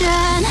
ocean